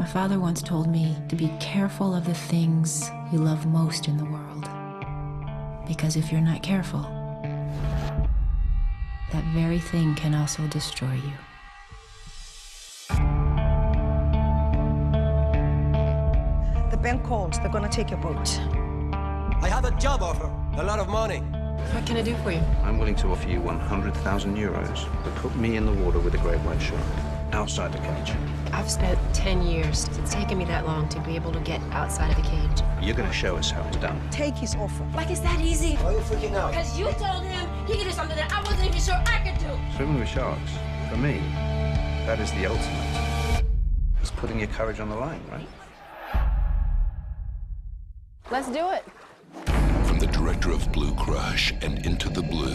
My father once told me to be careful of the things you love most in the world. Because if you're not careful, that very thing can also destroy you. The bank called. They're gonna take your boat. I have a job offer, a lot of money. What can I do for you? I'm willing to offer you 100,000 euros to put me in the water with a great white shark outside the cage. I've spent 10 years. It's taken me that long to be able to get outside of the cage. You're going to show us how it's done. Take his offer. Like it's that easy. Why are you freaking out? Because you told him he could do something that I wasn't even sure I could do. Swimming with sharks, for me, that is the ultimate. It's putting your courage on the line, right? Let's do it. From the director of Blue Crush and Into the Blue,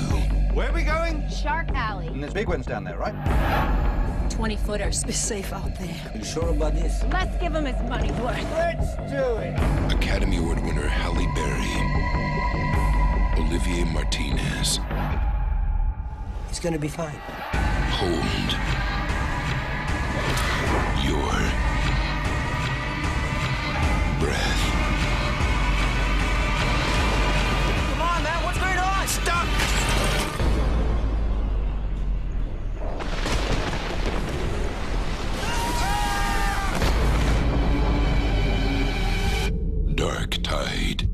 Where are we going? Shark Alley. And there's big ones down there, right? 20 footers. Be safe out there. You sure about this? Let's give him his money worth. Let's do it. Academy Award winner Halle Berry, Olivier Martinez, It's gonna be fine. hold dark tide.